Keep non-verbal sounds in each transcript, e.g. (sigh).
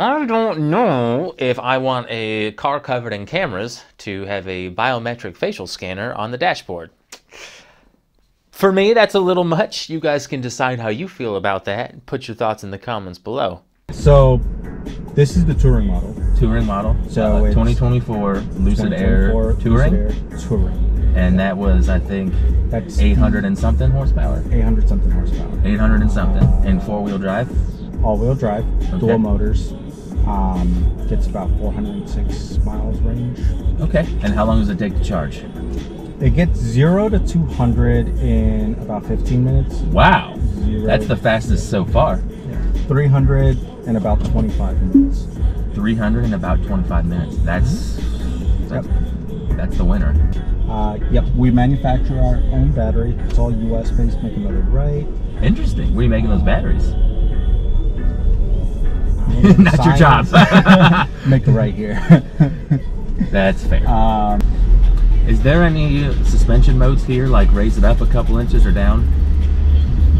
I don't know if I want a car covered in cameras to have a biometric facial scanner on the dashboard. For me, that's a little much. You guys can decide how you feel about that. Put your thoughts in the comments below. So, this is the touring model. Touring model. So uh, 2024 Lucid Air Touring. Lucid Air Touring. And that was, I think, That's 800 and something horsepower. 800 something horsepower. 800 and something. In four wheel drive. All-wheel drive, Okay. dual motors. Um, gets about 406 miles range. Okay. And how long does it take to charge? It gets zero to 200 in about 15 minutes. Wow. Zero, That's the fastest so far. Yeah. 300 in about 25 minutes. 300 in about 25 minutes. That's that's, that's the winner. Uh, yep, we manufacture our own battery. It's all U.S. based. Make another right. Interesting. Where are you making those batteries? (laughs) Not your job. (laughs) Make a right here. (laughs) That's fair. um, Is there any suspension modes here, like raise it up a couple inches or down?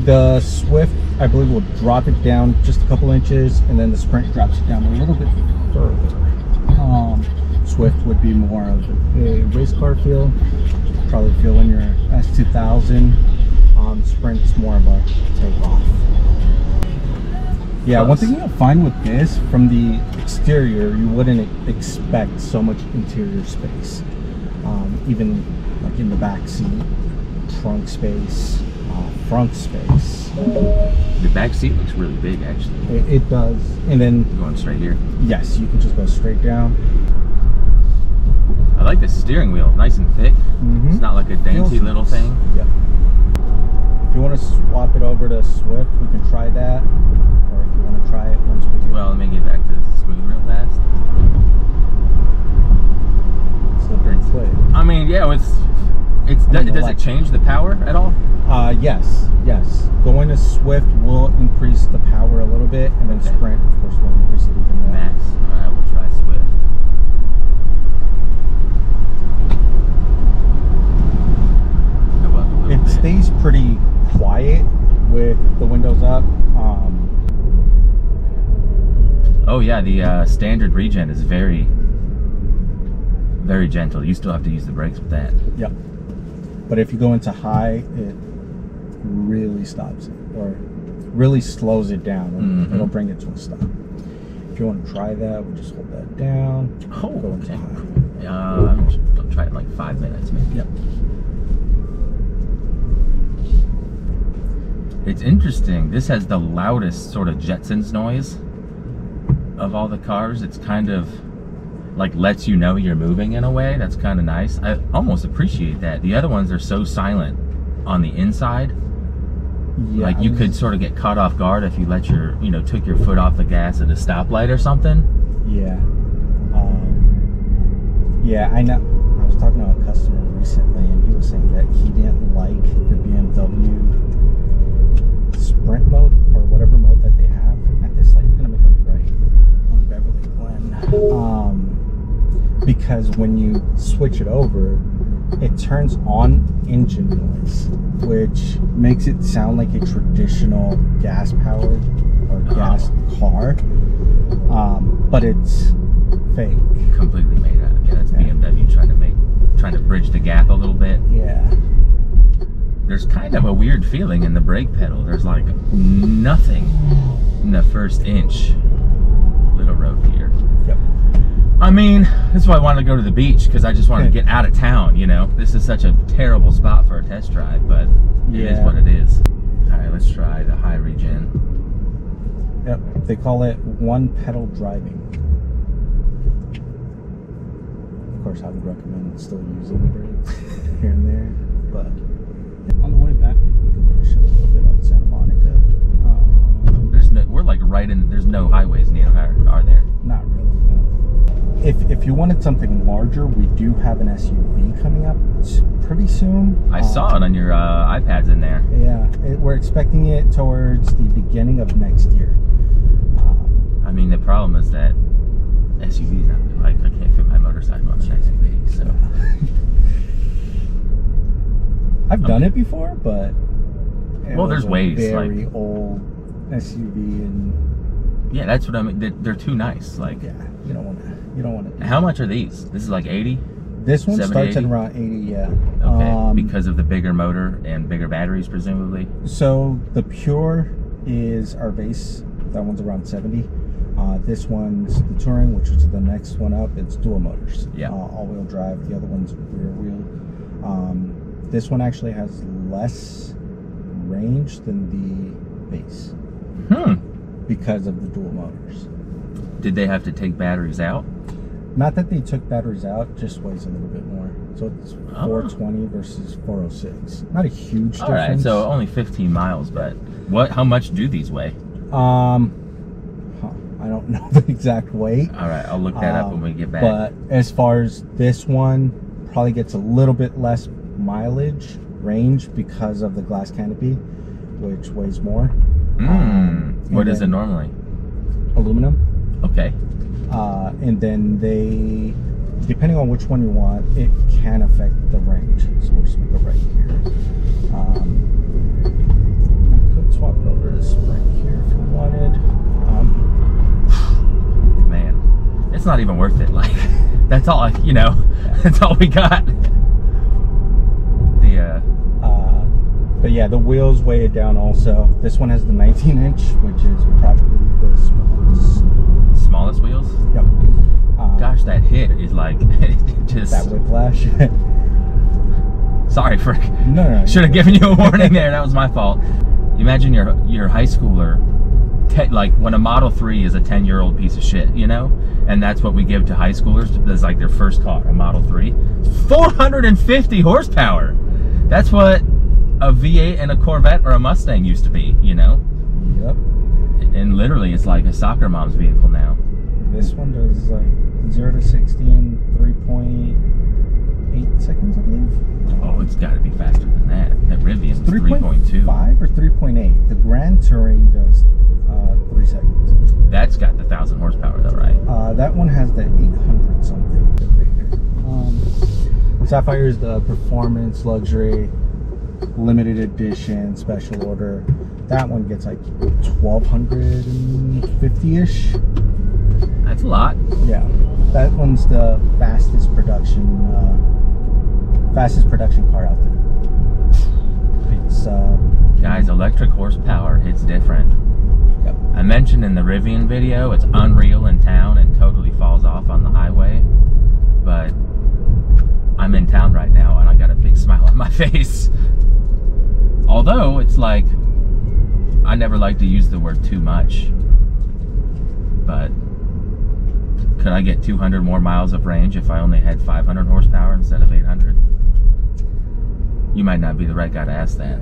the Swift, I believe, will drop it down just a couple inches, and then the Sprint drops it down a little bit further. Um, Swift would be more of a race car feel. Probably feel in your S2000. Yeah, one thing you'll find with this, from the exterior, you wouldn't expect so much interior space. Um, even like in the back seat, trunk space, uh, front space. The back seat looks really big, actually. It, it does. And then, Going straight here. yes, you can just go straight down. I like the steering wheel, nice and thick. Mhm. It's not like a dainty Feels little nice. thing. Yep. If you want to swap it over to Swift, we can try that. Or if you want to try it once we do. Well, let me get back to smooth real fast. quick. I mean, yeah, it's it's I mean, does it change the power at all? Uh, yes, yes. Going to Swift will increase the power a little bit, and then Okay. Sprint, of course, will increase it even more. Max. All right, we'll try Swift. Go up a It bit. stays pretty quiet with the windows up. Um, Oh yeah, the uh, standard regen is very, very gentle. You still have to use the brakes with that. yep. But if you go into high, it really stops it, or really slows it down. It'll, Mhm. it'll bring it to a stop. If you want to try that, we'll just hold that down. Oh, go into okay. high. Uh, I'll try it in like five minutes, maybe. Yep. It's interesting. This has the loudest sort of Jetsons noise of all the cars. It's kind of like lets you know you're moving in a way. That's kind of nice. I almost appreciate that. The other ones are so silent on the inside. Yeah, like you could sort of get caught off guard if you let your, you know, took your foot off the gas at a stoplight or something. Yeah. Um, yeah, I know. I was talking to a customer recently, and he was saying that he didn't like the BMW Sprint mode or whatever mode that they have. At this light, you're gonna make a right on Beverly Glen. Um, because when you switch it over, it turns on engine noise, which makes it sound like a traditional gas powered or gas car. Um, but it's fake. Completely made up. Yeah, that's Yeah. BMW trying to make, trying to bridge the gap a little bit. Yeah. There's kind of a weird feeling in the brake pedal. There's like nothing in the first inch. Little road here. Yep. I mean, that's why I wanted to go to the beach because I just wanted to get out of town. You know, this is such a terrible spot for a test drive, but it is Yeah. what it is. All right, let's try the high regen. Yep. They call it one pedal driving. Of course, I would recommend still using the brakes here and there, but on the way back, we can push a little bit on Santa Monica. Um, There's no, we're like right in. There's no highways near here, are there? not really. No. If if you wanted something larger, we do have an SUV coming up pretty soon. I saw it on your uh, iPads in there. Yeah, it, we're expecting it towards the beginning of next year. Um, I mean, the problem is that SUVs not like I can't fit my motorcycle on an SUV. So (laughs) I've done it before, but Well, there's a ways, Very like- old SUV, and Yeah, that's what I mean. They're, they're too nice. Like, Yeah, you don't want to. You don't want to. how much are these? This is like 80? This one 70, starts at around 80. Yeah. Okay. Um, because of the bigger motor and bigger batteries, presumably. So the Pure is our base. That one's around 70. Uh, this one's the Touring, which is the next one up. It's dual motors. Yeah. Uh, all-wheel drive. The other one's rear wheel. Um, this one actually has less range than the base Hmm. because of the dual motors. Did they have to take batteries out? Not that they took batteries out, just weighs a little bit more. So it's Oh. 420 versus 406. Not a huge difference. All right, so only 15 miles, but what? How much do these weigh? Um, huh, I don't (laughs) know the exact weight. All right, I'll look that up when Um, we get back. But as far as this one, probably gets a little bit less mileage range because of the glass canopy, which weighs more. Mm, um, what is it normally? Aluminum. Okay. Uh, and then they, depending on which one you want, it can affect the range. So we'll just make it right here. Um, could swap it over to Sprint here if you wanted. Um, Man, it's not even worth it. Like, (laughs) that's all. I, you know, (laughs) that's all we got. The uh, Uh, but yeah, the wheels weigh it down also. This one has the 19 inch, which is probably the smallest. smallest wheels. Yep. Um, Gosh, that hit is like (laughs) just. that whiplash. (laughs) Sorry for. no, no, no. Should have given you a warning there. That was my (laughs) fault. Imagine your your high schooler, like when a Model Three is a ten year old piece of shit, you know, and that's what we give to high schoolers as like their first car, a Model Three, four hundred and fifty horsepower. That's what a V8 and a Corvette or a Mustang used to be, you know. Yep. And literally, it's like a soccer mom's vehicle now. This one does like 0 to 60 in 3.8 seconds, I believe. Oh, it's got to be faster than that. That Rivian's 3.2. 3.5 or 3.8. The Grand Touring does uh, 3 seconds. That's got the thousand horsepower though, right? Uh, that one has the 800 something. (laughs) Um, Sapphire is the performance, luxury, limited edition, special order. That one gets like 1250 ish. That's a lot. Yeah, that one's the fastest production, uh, fastest production car out there. It's uh, Guys, electric horsepower hits different. yep. I mentioned in the Rivian video, it's unreal in town and totally falls off on the highway. But I'm in town right now and I got a big (laughs) smile on my face. Although it's like, I never like to use the word too much. But could I get 200 more miles of range if I only had 500 horsepower instead of 800? You might not be the right guy to ask that.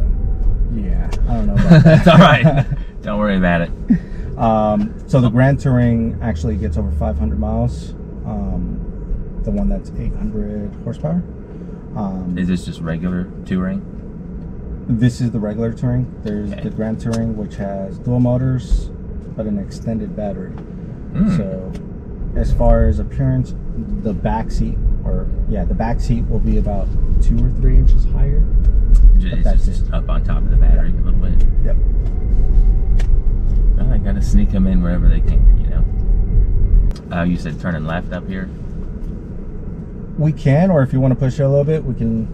yeah, I don't know about (laughs) that. That's all right. (laughs) Don't worry about it. (laughs) Um, so the Grand Touring actually gets over 500 miles. Um, the one that's 800 horsepower. Um, Is this just regular touring? This is the regular Touring. There's Okay. the Grand Touring, which has dual motors, but an extended battery. Hmm. So, as far as appearance, the back seat, or yeah, the back seat will be about two or three inches higher. That's just it. up on top of the battery a little bit. Yep. Well, I gotta sneak them in wherever they can, you know. Uh, you said turning left up here. We can, or if you want to push it a little bit, we can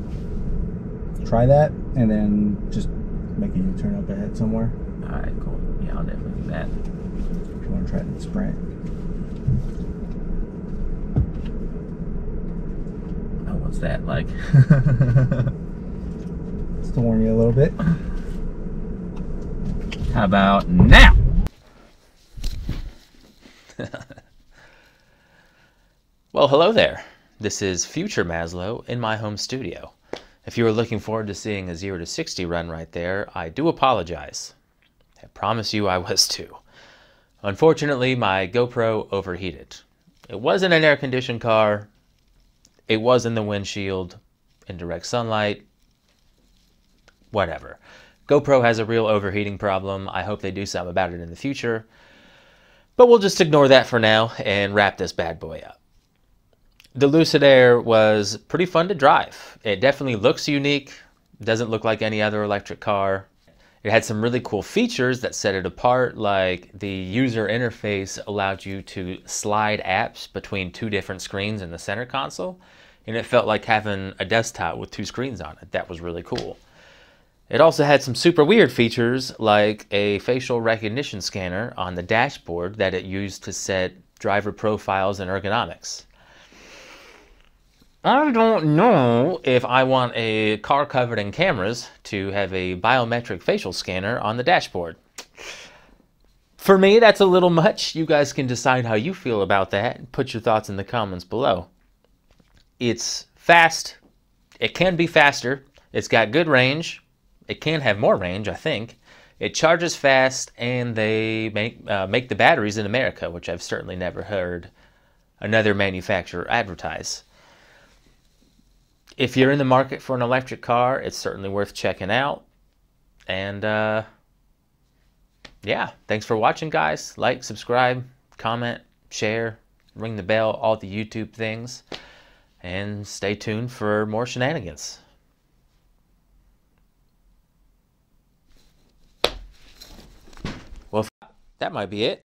try that, and then just make a U-turn up ahead somewhere. All right, cool. Yeah, I'll definitely do that. If you want to try the sprint. Oh, what's that like? Just to warn you a little bit. (laughs) How about now? (laughs) well, hello there. This is Future Maslow in my home studio. If you were looking forward to seeing a 0 to 60 run right there, I do apologize. I promise you I was too. Unfortunately, my GoPro overheated. It wasn't an air conditioned car, it was in the windshield, in direct sunlight, whatever. GoPro has a real overheating problem. I hope they do something about it in the future. But we'll just ignore that for now and wrap this bad boy up. The Lucid Air was pretty fun to drive. It definitely looks unique, doesn't look like any other electric car. It had some really cool features that set it apart, like the user interface allowed you to slide apps between two different screens in the center console, and it felt like having a desktop with two screens on it. That was really cool. It also had some super weird features like a facial recognition scanner on the dashboard that it used to set driver profiles and ergonomics. I don't know if I want a car covered in cameras to have a biometric facial scanner on the dashboard. For me, that's a little much. You guys can decide how you feel about that. And put your thoughts in the comments below. It's fast. It can be faster. It's got good range. It can have more range, I think. It charges fast, and they make uh, make the batteries in America, which I've certainly never heard another manufacturer advertise if you're in the market for an electric car, it's certainly worth checking out. And uh, yeah, thanks for watching, guys. Like, subscribe, comment, share, ring the bell, all the YouTube things. And stay tuned for more shenanigans. Well, that might be it.